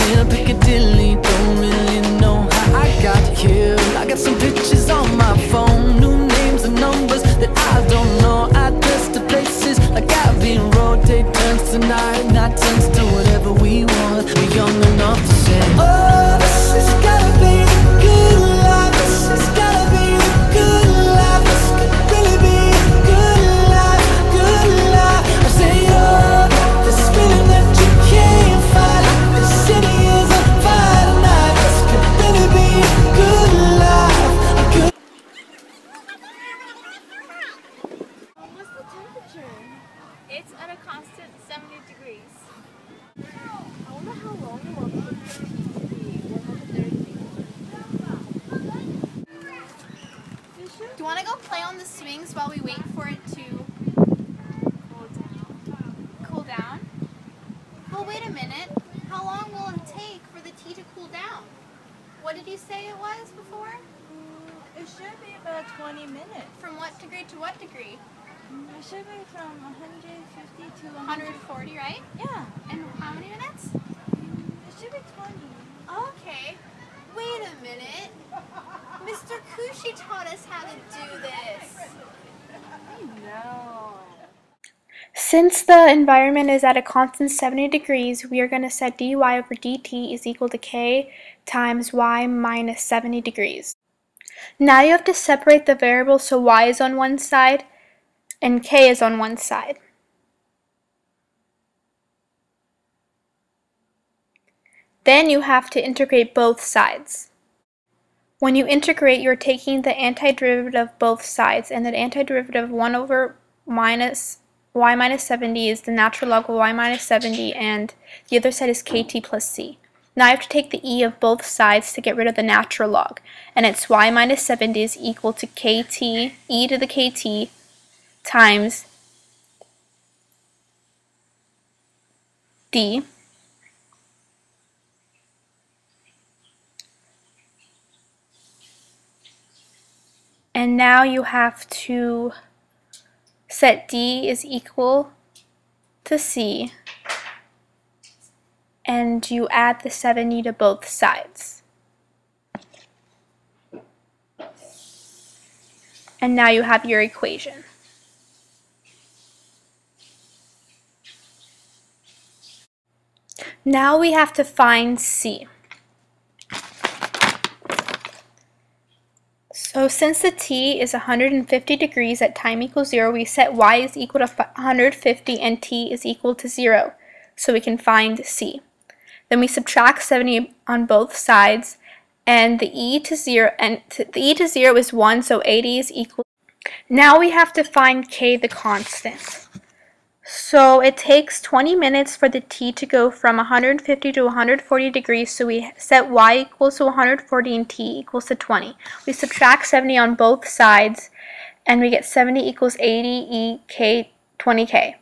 me a Piccadilly, don't really know how I got here. I got some pictures on my phone, new names and numbers that I don't know. Address to places like I've been road, turns tonight, turns to day on the swings while we wait for it to cool down? Well, wait a minute. How long will it take for the tea to cool down? What did you say it was before? It should be about 20 minutes. From what degree to what degree? Mm, it should be from 150 to 100. 140, right? Yeah, And how many minutes? Mm, it should be 20. Okay. Wait a minute. Mr. Kushi taught us how to do this. No. Since the environment is at a constant 70 degrees, we are going to set dy over dt is equal to k times y minus 70 degrees. Now you have to separate the variables so y is on one side and k is on one side. Then you have to integrate both sides. When you integrate, you're taking the antiderivative of both sides, and the antiderivative of 1 over minus y minus 70 is the natural log of y minus 70, and the other side is kt plus c. Now I have to take the e of both sides to get rid of the natural log, and it's y minus 70 is equal to kt, e to the kt, times d and now you have to set d is equal to c and you add the 70 to both sides. And now you have your equation. Now we have to find C. So since the tea is 150 degrees at time equals 0, we set y is equal to 150 and t is equal to 0. So we can find c. Then we subtract 70 on both sides and the e to 0 and the e to 0 is 1 so 80 is equal. Now we have to find k the constant. So it takes 20 minutes for the tea to go from 150 to 140 degrees, so we set y equals to 140 and t equals to 20. We subtract 70 on both sides, and we get 70 equals 80 e k 20k.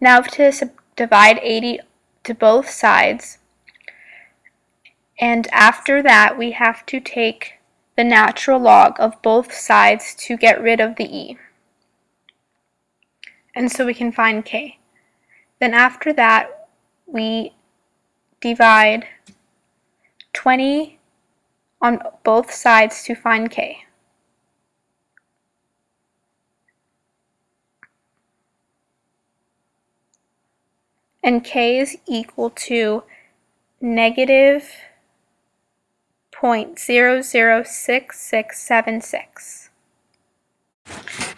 Now to divide 80 to both sides, and after that we have to take the natural log of both sides to get rid of the e and so we can find k. Then after that, we divide 20 on both sides to find k. And k is equal to negative 0.006676.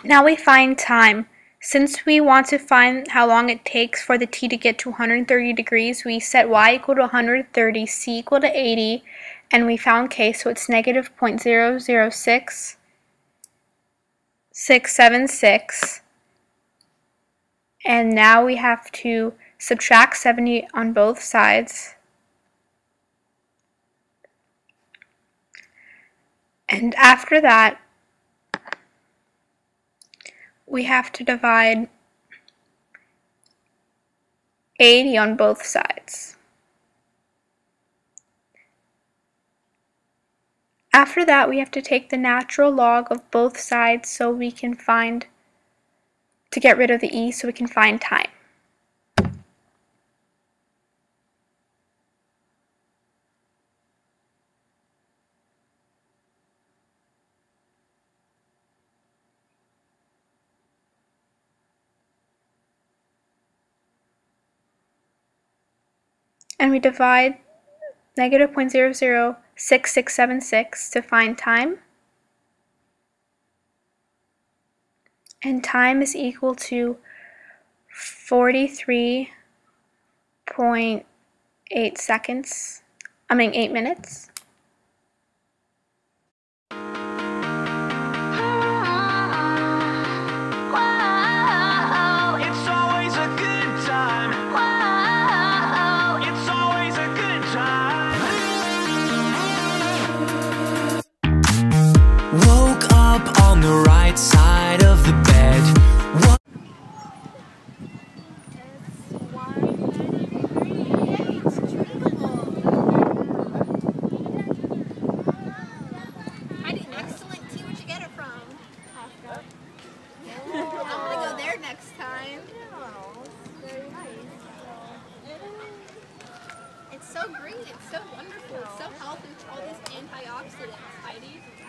Now we find time. Since we want to find how long it takes for the tea to get to 130 degrees, we set y equal to 130, c equal to 80, and we found k, so it's negative 0.006676. And now we have to subtract 70 on both sides. And after that, we have to divide 80 on both sides. After that, we have to take the natural log of both sides so we can find, to get rid of the e so we can find time. And we divide negative 0.006676 to find time. And time is equal to 43.8 seconds, I mean 8 minutes.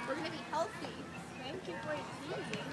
We're going to be healthy. Thank you for attending.